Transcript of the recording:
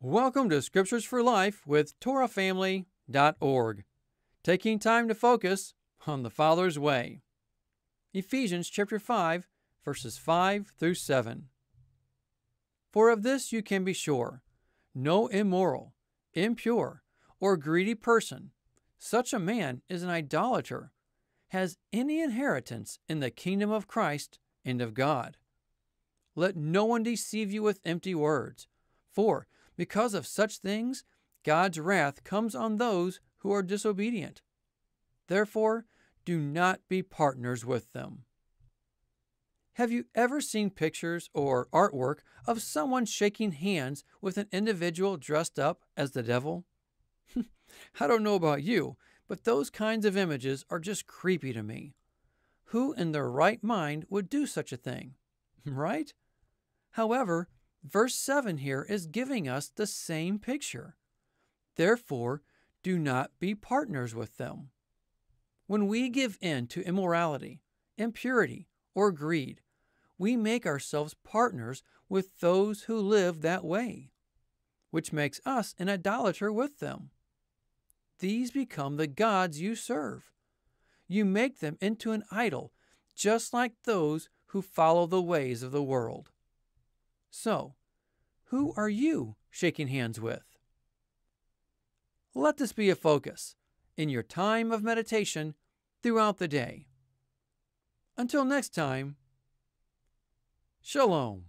Welcome to Scriptures for Life with TorahFamily.org, taking time to focus on the Father's way. Ephesians chapter 5, verses 5 through 7. For of this you can be sure no immoral, impure, or greedy person, such a man is an idolater, has any inheritance in the kingdom of Christ and of God. Let no one deceive you with empty words, for because of such things, God's wrath comes on those who are disobedient. Therefore, do not be partners with them. Have you ever seen pictures or artwork of someone shaking hands with an individual dressed up as the devil? I don't know about you, but those kinds of images are just creepy to me. Who in their right mind would do such a thing? Right? However, Verse 7 here is giving us the same picture. Therefore, do not be partners with them. When we give in to immorality, impurity, or greed, we make ourselves partners with those who live that way, which makes us an idolater with them. These become the gods you serve. You make them into an idol, just like those who follow the ways of the world. So, who are you shaking hands with? Let this be a focus in your time of meditation throughout the day. Until next time, Shalom.